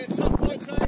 It's a full time.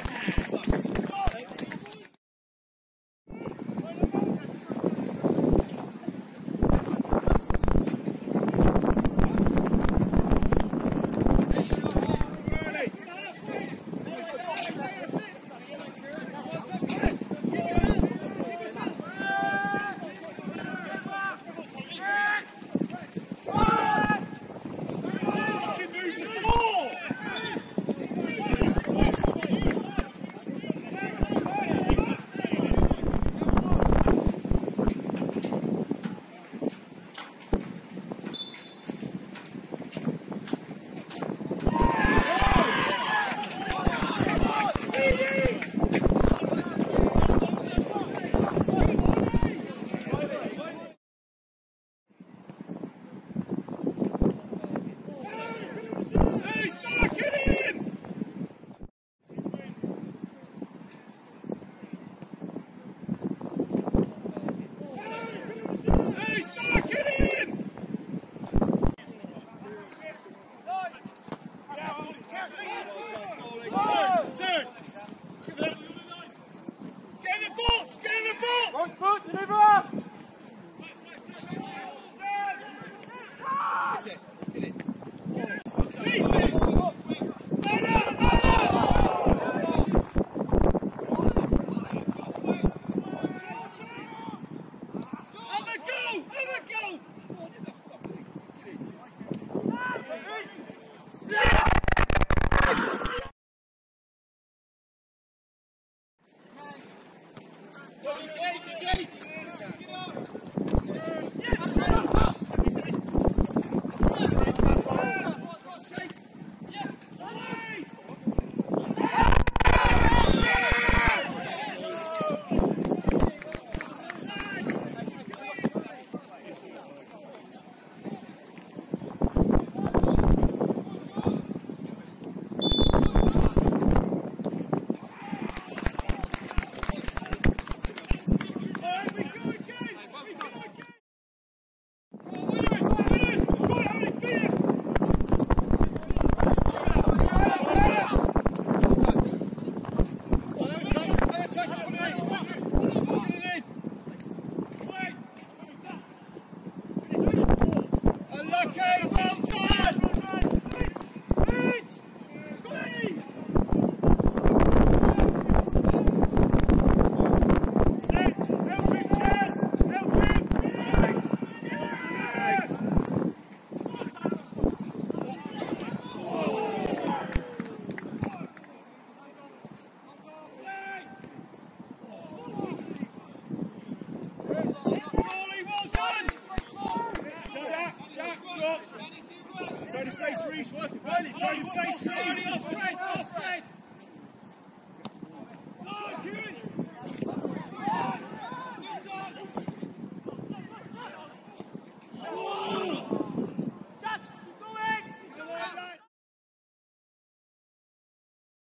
foot, deliver! That's it, did it? A lucky well Peace, peace.